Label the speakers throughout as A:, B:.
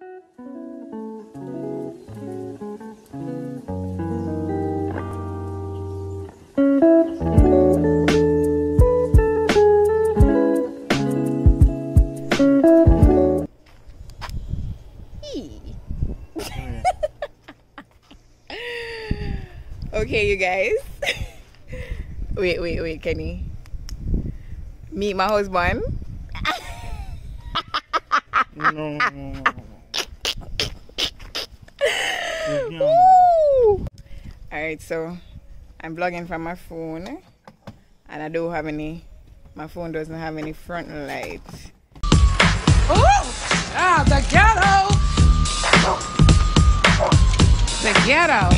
A: okay, you guys. wait, wait, wait, Kenny. Meet my husband. no. Alright, so I'm vlogging from my phone and I don't have any my phone doesn't have any front lights.
B: Oh! Ah, the ghetto! The ghetto.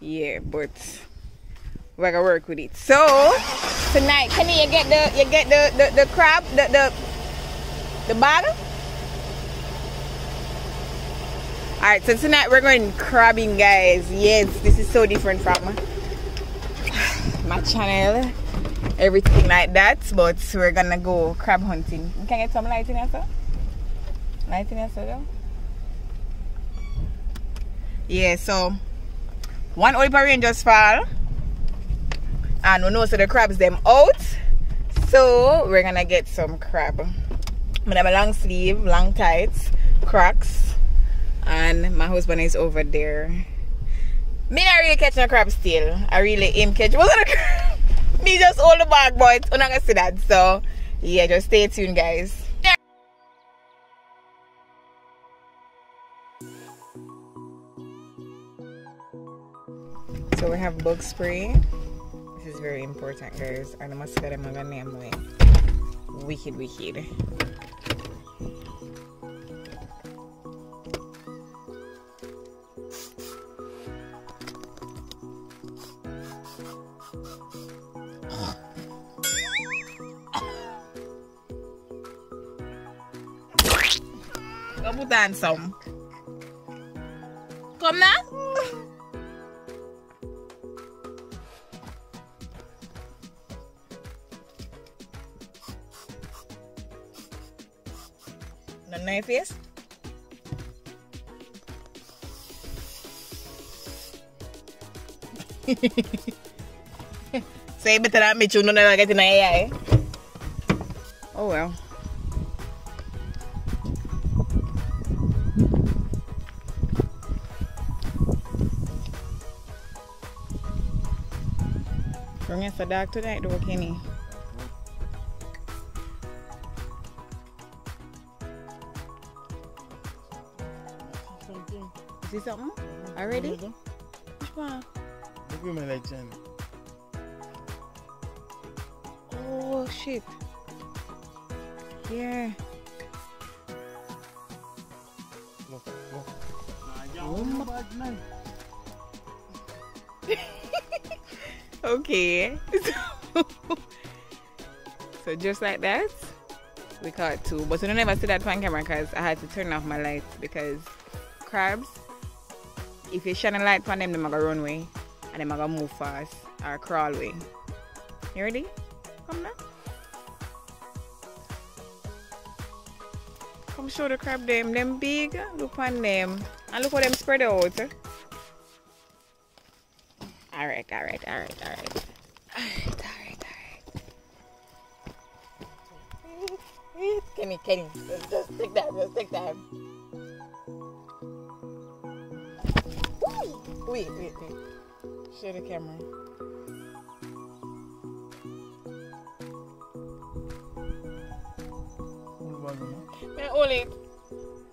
A: Yeah, but we're gonna work with it. So tonight, can you get the you get the the, the crab the the the bottle? Alright, so tonight we're going crabbing guys. Yes, this is so different from my channel. Everything like that. But we're gonna go crab hunting. You can get some light in here, sir? Light in here, sir? Yeah, so one rain just fall. Ah, and we know so the crabs them out. So we're gonna get some crab. i'm gonna have a long sleeve, long tights, Crocs and my husband is over there. Me not really catching a crab still. I really aim catch of the crab. Me just hold the bag, but I'm not gonna see that. So yeah, just stay tuned, guys. So we have bug spray. This is very important, guys. And I must get them a name way. Wicked, wicked. Kabutan some. Come now. None na face? Say better na me chuno na lagay tinaya eh. Oh well. Bring us a dog tonight though, Kenny. See something? Already? Which one?
C: Look at my like Jen.
A: Oh shit. Yeah.
C: Look, look.
A: Oh my okay. so just like that, we caught two. But we don't never see that on camera because I had to turn off my lights because crabs, if you shine a light on them, they're gonna run away and they're gonna move fast or crawl away. You ready? Come now. Come show the crab them. Them big. Look on them. And look how them spread out. Alright, alright, alright, alright. Alright, alright, alright. Kenny, Kenny, just, just take that, just take that. Wait, wait, wait. Show the camera. Man, hold it.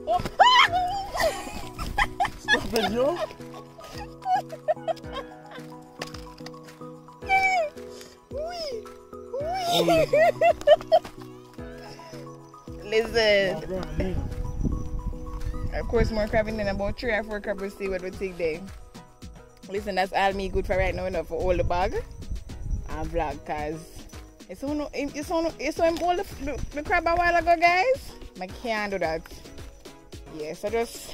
A: Oh.
C: Stop it, yo.
A: Listen. Of course, more crabbing than about three or four crab we see what we take there. Listen, that's all me good for right now enough for all the bag and vlog cause it's on it's on it's on all the, the, the crab a while ago guys. I can't do that. Yeah, so just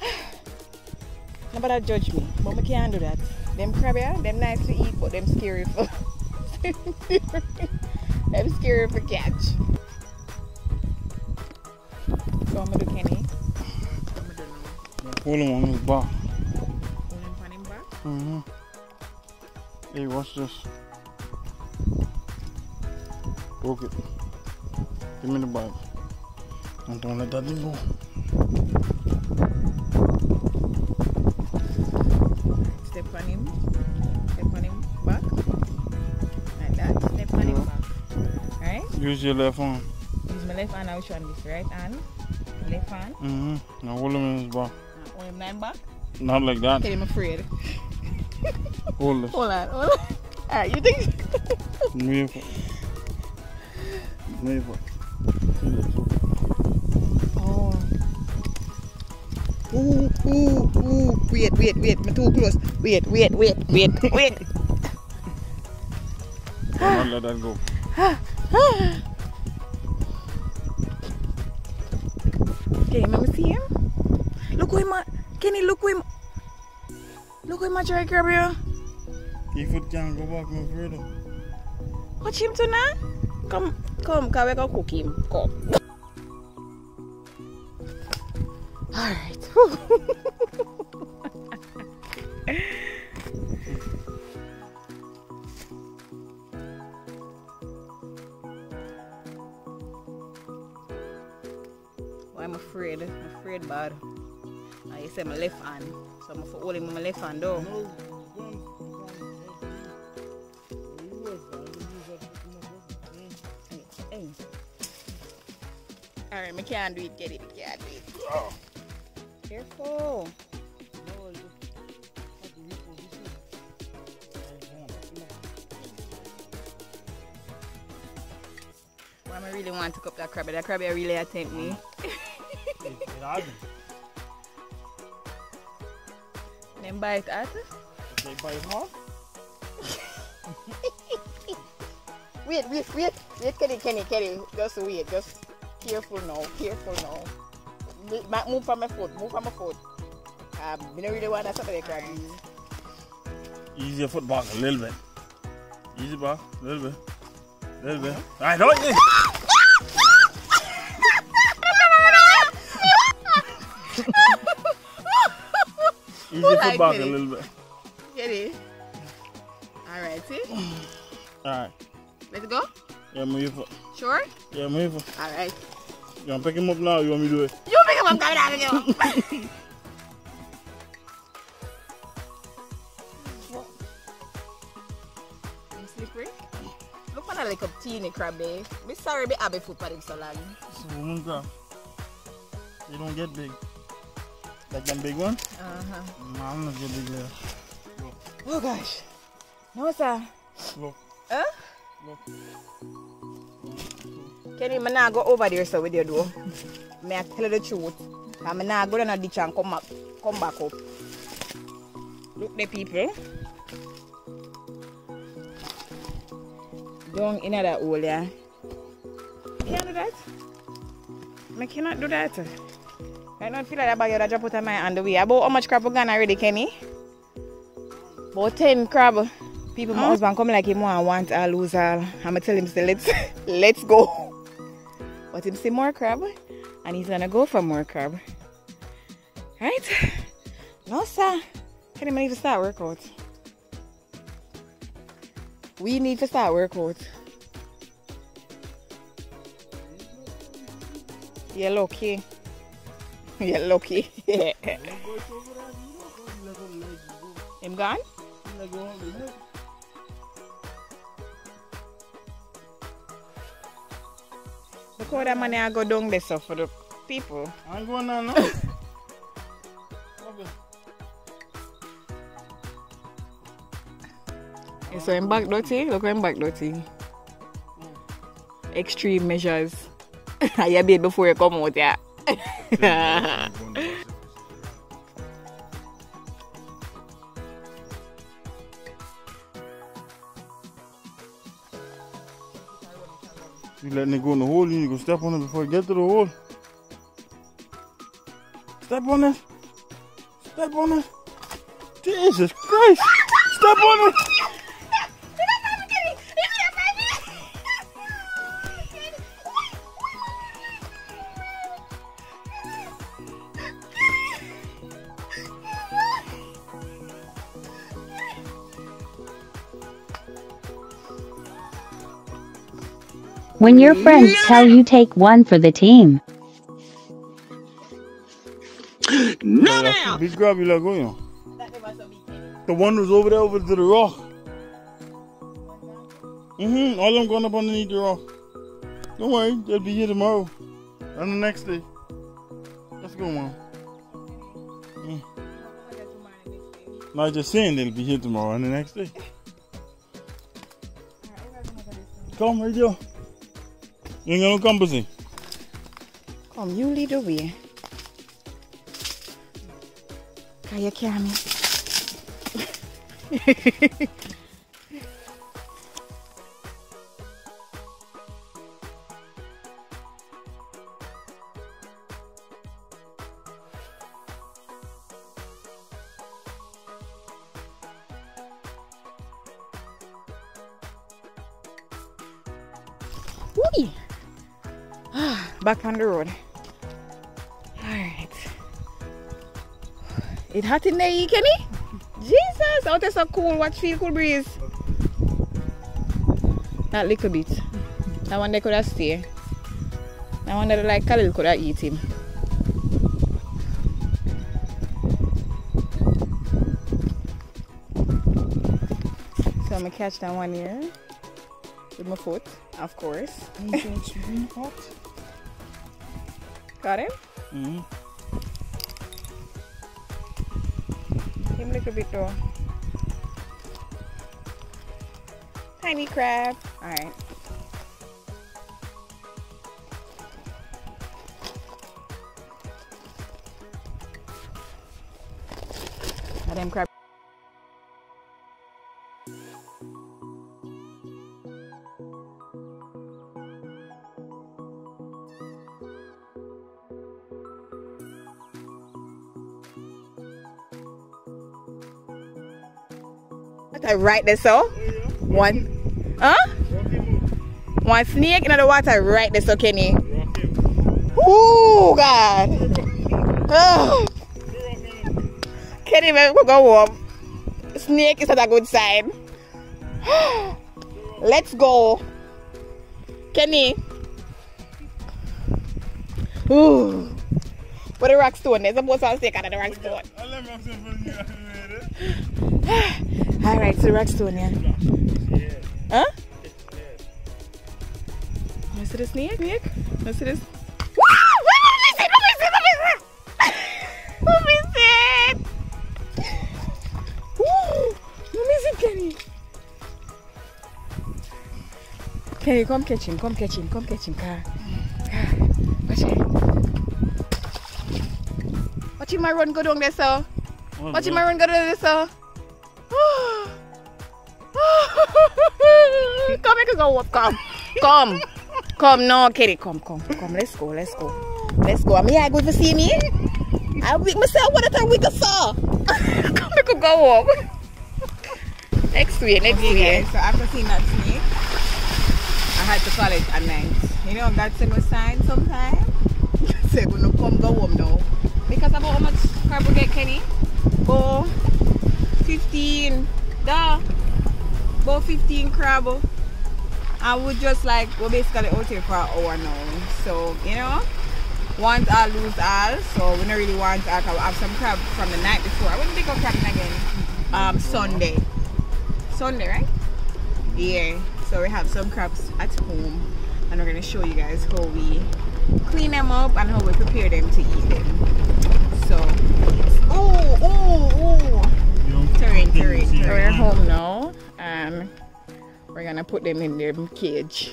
A: nobody judge me, but I can't do that. Them crab yeah, them nice to eat, but them scary for them scary for catch. So want me to do, Kenny? What me do now?
C: Hold him on his.
A: Hold him on him back?
C: Mm-hmm. Hey, watch this. Poke it. Give me the bag. And don't let that thing go. Use your left hand.
A: Use my left hand which one this right hand. Left hand.
C: Mm-hmm. Now hold him in his back.
A: Now hold him nine back.
C: Not like that.
A: Tell him afraid.
C: Hold this.
A: Hold on, hold on. Alright, you think
C: Move foot. Move your foot. See this?
A: Oh. Ooh, ooh, ooh. Wait, wait, wait. I'm too close. Wait, wait, wait, wait, wait.
C: Do not let that go.
A: Okay, let me see him. Look where my Kenny, look where Look where my try grab you.
C: Your foot can't go back no further.
A: Watch him tonight. Come, come, come, we go cook him. Come. Alright. Why I'm bad. I said my left hand. So I'm holding my left hand though. Alright, I can't do it, get it, I can't do it.
C: Oh.
A: Careful. Am I really want to cook that crab? That crab really attempt me. Then bite at
C: They bite hard.
A: Wait, wait, wait, wait, Kenny, Kenny, Kenny. Just wait, just careful now, careful now. Mo- ma- Move from my foot, move from my foot. Um, I don't really want that something like that.
C: Ease your foot back a little bit. Easy back, a little bit. little bit. I don't you?
A: Like
C: back a little bit.
A: Get it? Alright, see?
C: Alright.
A: Let's go.
C: Yeah, move.
A: Sure?
C: Yeah, move.
A: Alright.
C: You want to pick him up now you want me to do it?
A: You pick him up, coming out of you. Slippery. Look at that like a teeny crab there. Me sorry, me have a foot for him so long.
C: A woman's. They don't get big. Like them big one?
A: Uh-huh.
C: Nah, I'm not get big there.
A: Oh gosh. No, sir.
C: Look,
A: Huh?
C: look.
A: Kenny, I'm not go over there so with you do. May I tell you the truth? I'm not go down the ditch and come back, come back up. Look the people. Down in that hole, yeah. Can't do that. I cannot do that. I don't feel like that bag that I put on my hand away. About how much crab we gone already, Kenny? About 10 crab. People, my husband come like him want, want all lose all. I'ma tell him say let's let's go. But him see more crab and he's gonna go for more crab. Right? No sir. Can him need to start workout. We need to start workout. You're lucky. You're lucky. him gone? Look how that money I go down there so for the people.
C: I ain't going down now. Okay.
A: Yeah, so I'm back dirty. Look I'm back dirty. Mm. Extreme measures. I bed before you come out, yeah.
C: You letting it go in the hole, you need to step on it before you get to the hole. Step on it. Step on it. Jesus Christ. Step on it.
D: When your friends tell you take one for the team.
C: No, ma'am. Big crab you like going? The one who's over there over to the rock. Mm-hmm. All them going up underneath the rock. Don't worry, they'll be here tomorrow. And the next day. Let's go, mom. Mm. No, I'm just saying they'll be here tomorrow and the next day. Come, right there. You no compass in.
A: Come, you lead the way. Can you carry me? Whee! Back on the road. Alright. It hot in there, Kenny? Jesus! Out there so cool. Watch feel cool breeze. That little bit. That one they could have stay. That one that like Khalil could have eat him. So I'm gonna catch that one here with my foot, of course. Got him?
C: Mm-hmm.
A: Him look a bit though. Tiny crab. Alright. Got them crab. Right there so. One. Huh? One snake in the water right there so Kenny. Oh, God. Oh. Kenny man we go warm. Snake is not a good sign. Let's go. Kenny. Ooh. What the rock stone? There's a most of snake under the rock stone. Alright, so rock stone yeah. Huh? Want to see the snake? Snake? Want to see this? Kenny. Kenny, come catch him. Come catch him. Come catch him. Car. Car. Watch him. Watch him, my run go down there, sir. Watch him, my run go down there, sir. Come, make us go up. Come. Come. Come, no, Kenny. Come, come. Come, let's go. Let's go. Let's go. I'm here. Good to see me. I weak myself. What a week or so. come, make us go up. Next week, next
E: Okay,
A: week.
E: guys, so after seeing that snake, I had to call it a night. You know, me a sign sometime. Say, we no come go home now. Because about how much crab we get, Kenny? About 15. Duh. About 15 crab. And we just like, we're basically out here for an hour now. So, you know, want all, lose all. So, we don't really want all. 'cause we have some crab from the night before. I wouldn't pick up crab again. Um, Sunday. Sunday, right? Yeah. So we have some crabs at home and we're gonna show you guys how we clean them up and how we prepare them to eat them. So oh oh oh Terrain, terrain,
A: we're home now and we're gonna put them in their cage.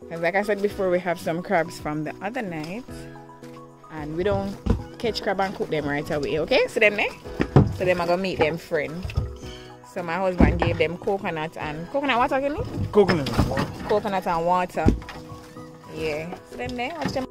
A: Because like I said before, we have some crabs from the other night and we don't catch crab and cook them right away. Okay, so them there. So them are gonna meet them friend. So my husband gave them coconut and coconut water, can you?
C: Coconut.
A: Coconut and water. Yeah. So them there, watch them.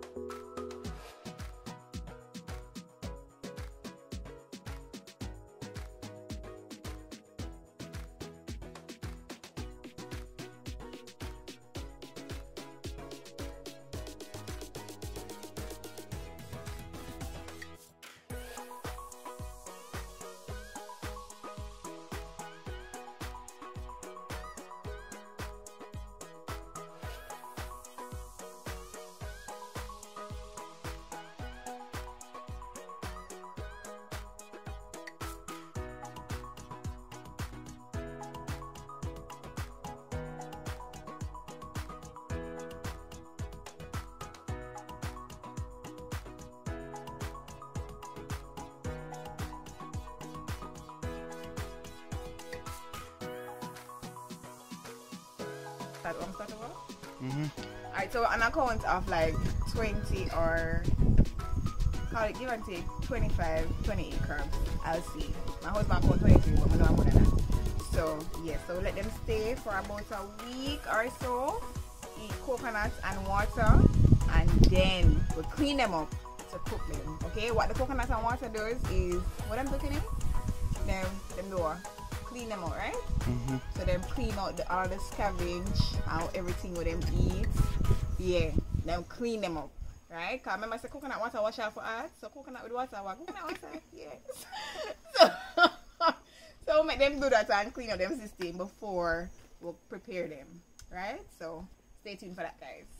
A: Um start over.
C: Mm-hmm.
A: Alright, so an account of like 20 or call it give and take 25, 28 crabs, I'll see. My husband called 23, but I know I'm more than that. So yeah, so let them stay for about a week or so. Eat coconuts and water, and then we clean them up to cook them. Okay, what the coconut and water does is what I'm cooking in, them them do clean them out, right?
C: Mm-hmm.
A: So them clean out the, all the scavenge and everything with them eat. Yeah, them clean them up. Right? Cause remember I said coconut water wash out for us. So coconut with water, what? Coconut water, yes. so, so make them do that and clean up them system before we'll prepare them. Right? So stay tuned for that guys.